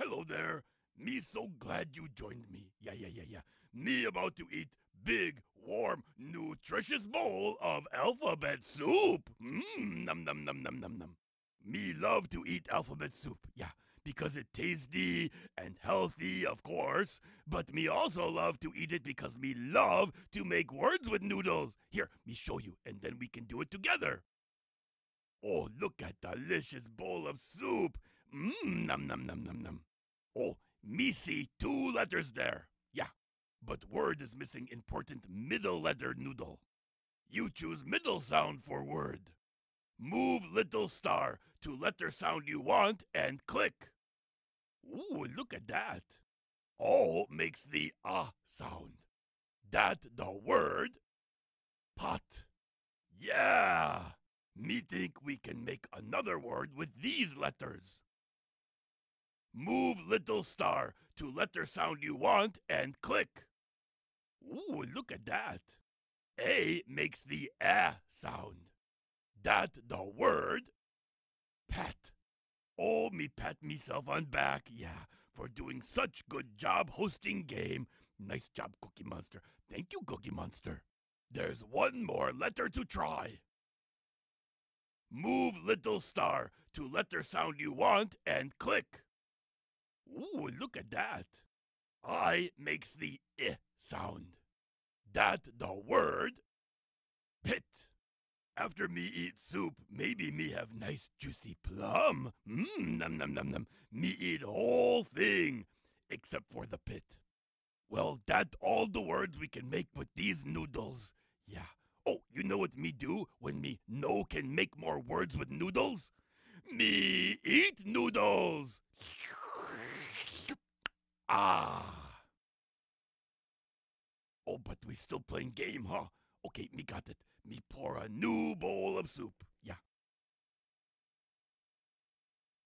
Hello there. Me so glad you joined me. Yeah, yeah, yeah, yeah. Me about to eat big, warm, nutritious bowl of alphabet soup. Mmm, num num num num num num. Me love to eat alphabet soup. Yeah, because it tasty and healthy, of course. But me also love to eat it because me love to make words with noodles. Here, me show you, and then we can do it together. Oh, look at delicious bowl of soup. Mmm, num num num num num. Oh, me see two letters there. Yeah, but word is missing important middle letter noodle. You choose middle sound for word. Move little star to letter sound you want and click. Ooh, look at that. O makes the ah sound. That the word pot. Yeah. Me think we can make another word with these letters. Move little star to letter sound you want and click. Ooh, look at that. A makes the ah sound. That the word pat. Oh, me pat myself on back, yeah, for doing such good job hosting game. Nice job, Cookie Monster. Thank you, Cookie Monster. There's one more letter to try. Move little star to letter sound you want and click. Ooh, look at that. I makes the I sound. That the word pit. After me eat soup, maybe me have nice juicy plum. Mmm, num num num num. Me eat whole thing, except for the pit. Well, that all the words we can make with these noodles. Yeah. Oh, you know what me do when me no can make more words with noodles? Me eat noodles. Ah. Oh, but we still playing game, huh? Okay, me got it. Me pour a new bowl of soup. Yeah.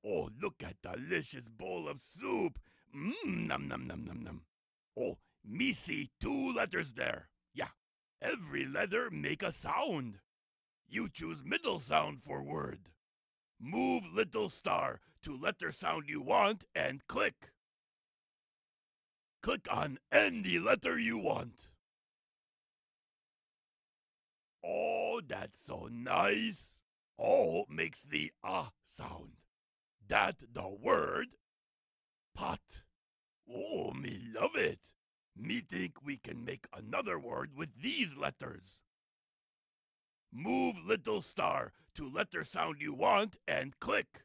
Oh, look at delicious bowl of soup. Mmm, num num num num num. Oh, me see two letters there. Yeah. Every letter make a sound. You choose middle sound for word. Move little star to letter sound you want and click. Click on any letter you want. Oh, that's so nice. Oh makes the ah sound. That the word pot. Oh, me love it. Me think we can make another word with these letters. Move little star to letter sound you want and click.